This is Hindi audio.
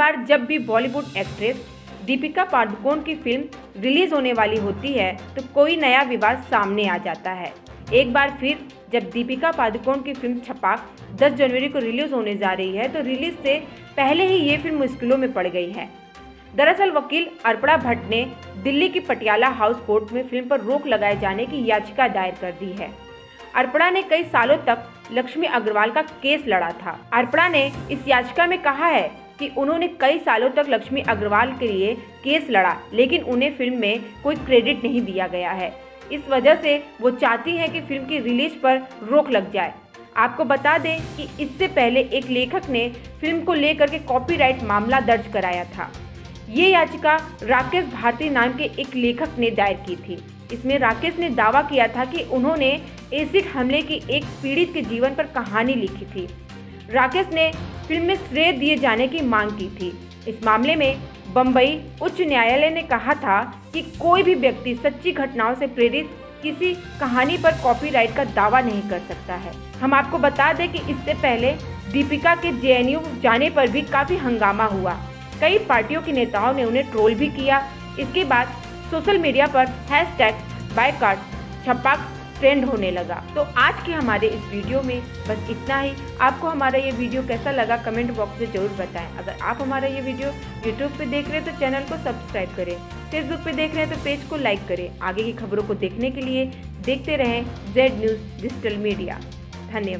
बार जब भी बॉलीवुड एक्ट्रेस दीपिका पादुकोण की फ़िल्म रिलीज़ होने वाली होती है तो कोई नया विवाद सामने आ जाता है। एक बार फिर जब दीपिका पादुकोण की फ़िल्म छपाक 10 जनवरी को रिलीज़ होने जा रही है तो रिलीज़ से पहले ही ये फ़िल्म मुश्किलों में पड़ गई है। दरअसल वकील अर्पणा भट्ट ने दिल्ली की पटियाला हाउस कोर्ट में फ़िल्म पर रोक लगाए जाने की याचिका दायर कर दी है। अर्पणा ने कई सालों तक लक्ष्मी अग्रवाल का केस लड़ा था। अर्पणा ने इस याचिका में कहा है कि उन्होंने कई सालों तक लक्ष्मी अग्रवाल के लिए केस लड़ा, लेकिन उन्हें फ़िल्म में कोई क्रेडिट नहीं दिया गया है। इस वजह से वो चाहती हैं कि फ़िल्म की रिलीज़ पर रोक लग जाए। आपको बता दें कि इससे पहले एक लेखक ने फ़िल्म को लेकर के कॉपीराइट मामला दर्ज कराया था। ये याचिका राकेश भारती नाम के एक लेखक ने दायर की थी। इसमें राकेश ने दावा किया था कि उन्होंने एसिड हमले की एक पीड़ित के जीवन पर कहानी लिखी थी। राकेश ने फ़िल्म में श्रेय दिए जाने की मांग की थी। इस मामले में बम्बई उच्च न्यायालय ने कहा था कि कोई भी व्यक्ति सच्ची घटनाओं से प्रेरित किसी कहानी पर कॉपीराइट का दावा नहीं कर सकता है। हम आपको बता दें कि इससे पहले दीपिका के जेएनयू जाने पर भी काफ़ी हंगामा हुआ। कई पार्टियों के नेताओं ने उन्हें ट्रोल भी किया। इसके बाद सोशल मीडिया पर हैश टैग बायकाट ट्रेंड होने लगा। तो आज के हमारे इस वीडियो में बस इतना ही। आपको हमारा ये वीडियो कैसा लगा कमेंट बॉक्स में ज़रूर बताएँ। अगर आप हमारा ये वीडियो यूट्यूब पे देख रहे हैं तो चैनल को सब्सक्राइब करें। फेसबुक पे देख रहे हैं तो पेज को लाइक करें। आगे की खबरों को देखने के लिए देखते रहें जेड न्यूज़ डिजिटल मीडिया धन्यवाद।